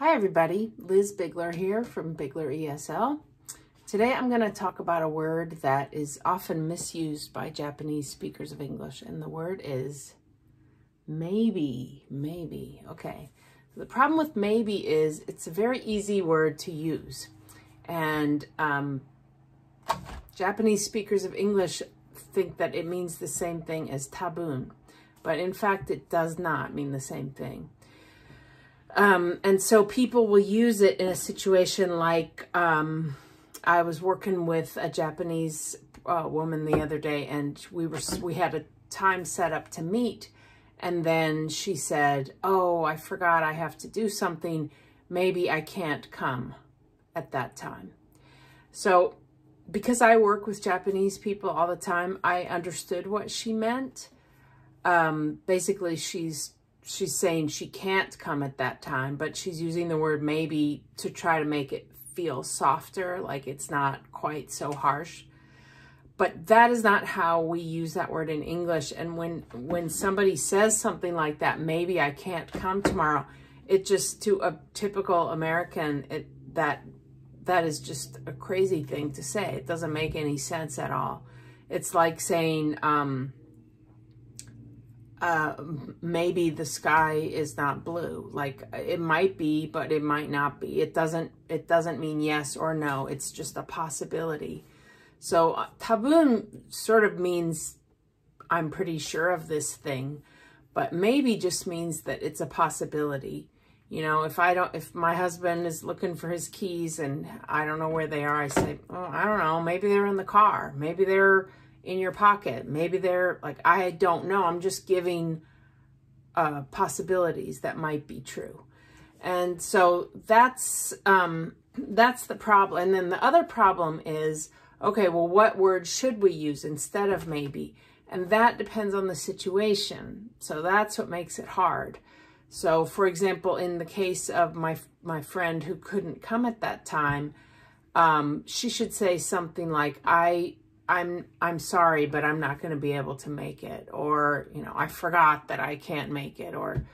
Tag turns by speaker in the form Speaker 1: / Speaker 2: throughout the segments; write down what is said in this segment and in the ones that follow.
Speaker 1: Hi everybody, Liz Bigler here from Bigler ESL. Today I'm going to talk about a word that is often misused by Japanese speakers of English and the word is maybe, maybe. Okay, the problem with maybe is it's a very easy word to use and um, Japanese speakers of English think that it means the same thing as tabun, but in fact it does not mean the same thing. Um, and so people will use it in a situation like um, I was working with a Japanese uh, woman the other day, and we were we had a time set up to meet, and then she said, "Oh, I forgot I have to do something. Maybe I can't come at that time." So, because I work with Japanese people all the time, I understood what she meant. Um, basically, she's she's saying she can't come at that time, but she's using the word maybe to try to make it feel softer, like it's not quite so harsh. But that is not how we use that word in English. And when when somebody says something like that, maybe I can't come tomorrow, it just to a typical American, it that that is just a crazy thing to say. It doesn't make any sense at all. It's like saying, um, uh, maybe the sky is not blue. Like it might be, but it might not be. It doesn't, it doesn't mean yes or no. It's just a possibility. So uh, tabun sort of means I'm pretty sure of this thing, but maybe just means that it's a possibility. You know, if I don't, if my husband is looking for his keys and I don't know where they are, I say, oh, I don't know, maybe they're in the car. Maybe they're in your pocket. Maybe they're like, I don't know. I'm just giving uh, possibilities that might be true. And so that's, um, that's the problem. And then the other problem is, okay, well, what word should we use instead of maybe? And that depends on the situation. So that's what makes it hard. So for example, in the case of my, my friend who couldn't come at that time, um, she should say something like, I I'm I'm sorry, but I'm not going to be able to make it or, you know, I forgot that I can't make it or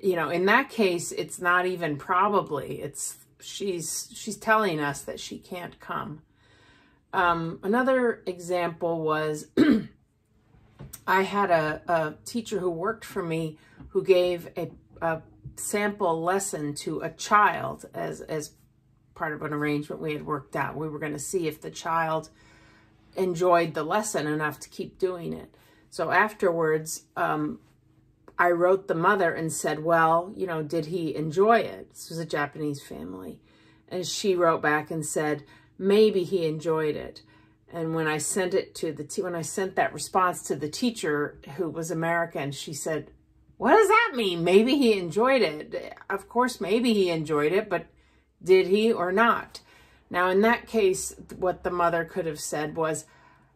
Speaker 1: you know, in that case it's not even probably. It's she's she's telling us that she can't come. Um, another example was I had a, a teacher who worked for me who gave a, a sample lesson to a child as as part of an arrangement we had worked out. We were going to see if the child enjoyed the lesson enough to keep doing it. So afterwards, um, I wrote the mother and said, well, you know, did he enjoy it? This was a Japanese family. And she wrote back and said, maybe he enjoyed it. And when I sent it to the, when I sent that response to the teacher who was American, she said, what does that mean? Maybe he enjoyed it. Of course, maybe he enjoyed it, but did he or not? Now, in that case, what the mother could have said was,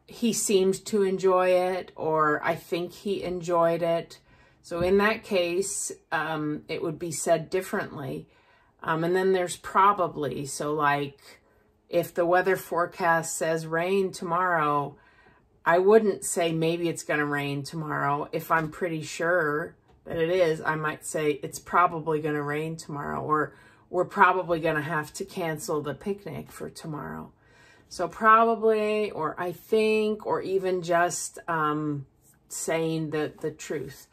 Speaker 1: he seemed to enjoy it, or I think he enjoyed it. So in that case, um, it would be said differently. Um, and then there's probably, so like if the weather forecast says rain tomorrow, I wouldn't say maybe it's going to rain tomorrow. If I'm pretty sure that it is, I might say it's probably going to rain tomorrow or we're probably going to have to cancel the picnic for tomorrow. So probably, or I think, or even just um, saying the, the truth.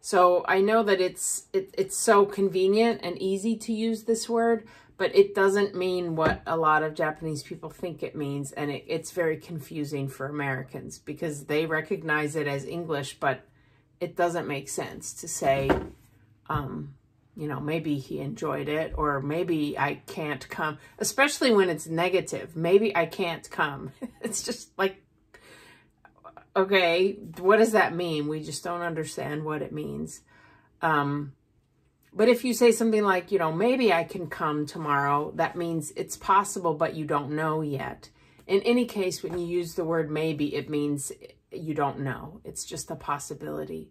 Speaker 1: So I know that it's it, it's so convenient and easy to use this word, but it doesn't mean what a lot of Japanese people think it means. And it, it's very confusing for Americans because they recognize it as English, but it doesn't make sense to say, um, you know, maybe he enjoyed it or maybe I can't come, especially when it's negative. Maybe I can't come. it's just like, okay, what does that mean? We just don't understand what it means. Um, but if you say something like, you know, maybe I can come tomorrow, that means it's possible, but you don't know yet. In any case, when you use the word maybe, it means you don't know. It's just a possibility.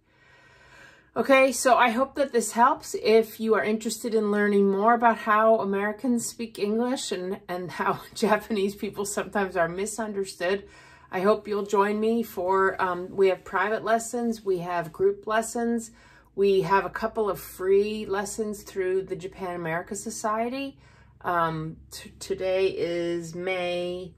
Speaker 1: Okay, so I hope that this helps. If you are interested in learning more about how Americans speak English and, and how Japanese people sometimes are misunderstood, I hope you'll join me for, um, we have private lessons, we have group lessons, We have a couple of free lessons through the Japan America Society. Um, today is May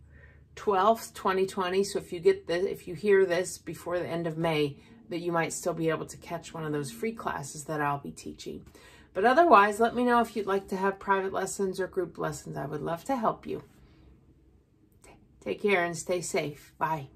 Speaker 1: 12th, 2020. So if you get this, if you hear this before the end of May, that you might still be able to catch one of those free classes that I'll be teaching. But otherwise, let me know if you'd like to have private lessons or group lessons. I would love to help you. Take care and stay safe. Bye.